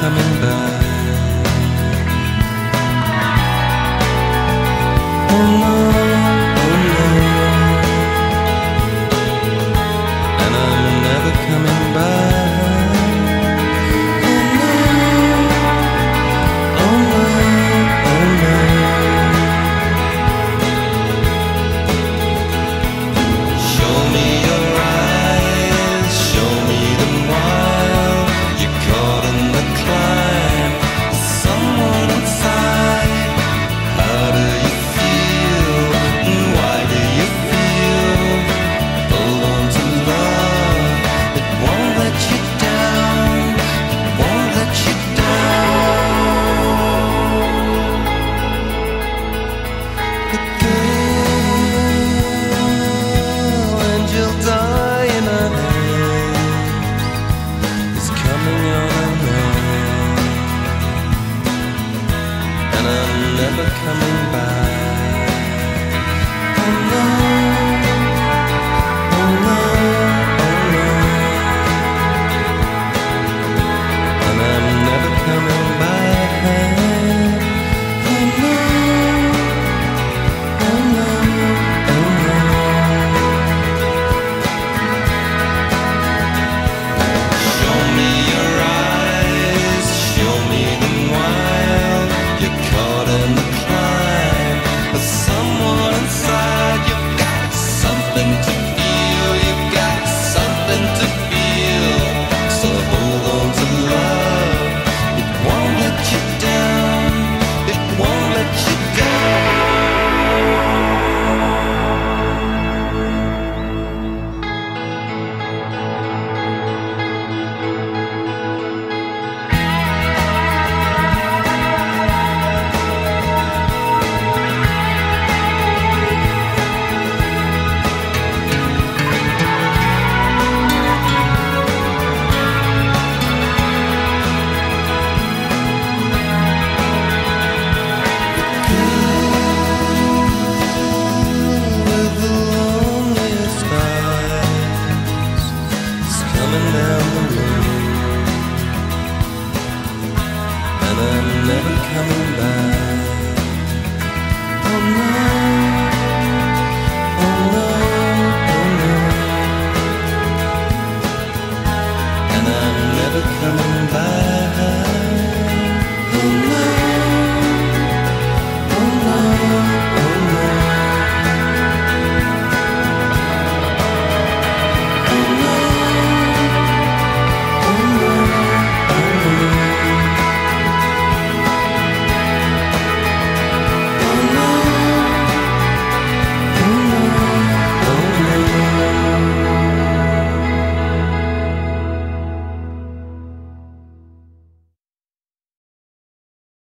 coming back. Oh, no. Coming back.